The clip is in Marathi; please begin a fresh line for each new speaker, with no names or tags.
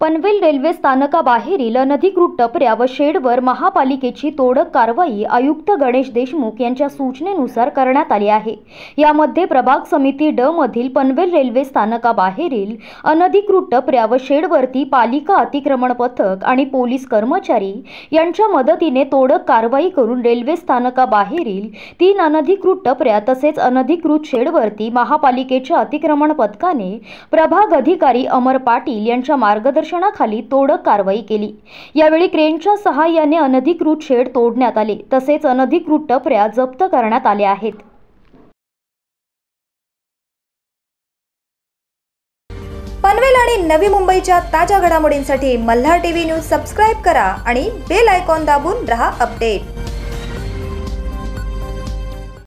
पनवेल रेल्वे स्थानकाबाहेरील अनधिकृत टपऱ्या व शेडवर महापालिकेची तोडक कारवाई आयुक्त गणेश देशमुख यांच्या सूचनेनुसार करण्यात आली आहे. यामध्ये प्रभाग समिती ड मधील पनवेल रेल्वे स्थानकाबाहेरील अनधिकृत टपऱ्या व शेडवरती पालिका अतिक्रमण पथक आणि पोलीस कर्मचारी यांच्या मदतीने तोडक कारवाई करून रेल्वे स्थानकाबाहेरील तीन अनधिकृत टपऱ्या तसेच अनधिकृत शेडवरती महापालिकेच्या अतिक्रमण पथकाने प्रभाग अधिकारी अमर पाटील यांच्या मार्गदर्शनाखाली तोडक कारवाई केली. यावेळी क्रेनच्या सहाय्याने अनधिकृत शेड तोडण्यात आले तसेच अनधिकृत टपऱ्या जप्त करण्यात आल्या आहेत.
पनवेल आणि नवी मुंबईच्या ताज्या घडामोडींसाठी मल्हार टीव्ही न्यूज सबस्क्राईब करा आणि बेल आयकॉन दाबून रहा अपडेट.